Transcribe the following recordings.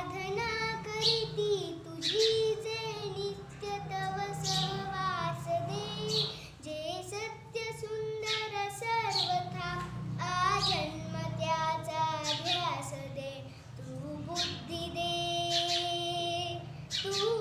साधना करीती. तुझी जे नित्य तव सहवास दे. जे सत्य सुंदर सर्वथा आजन्म त्याचा अभ्यास दे. तू बुद्धी दे. तू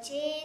noche.